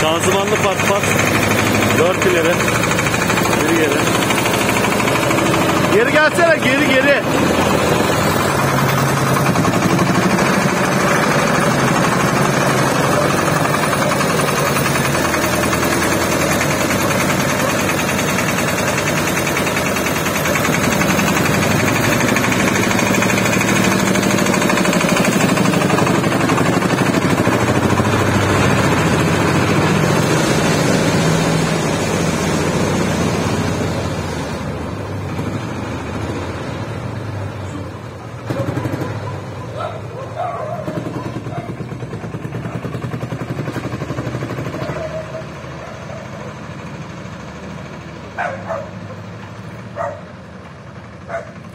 Şanzımanlı pat pat. Dört ileri. Bir geri. Geri gelsene geri geri. Thank you.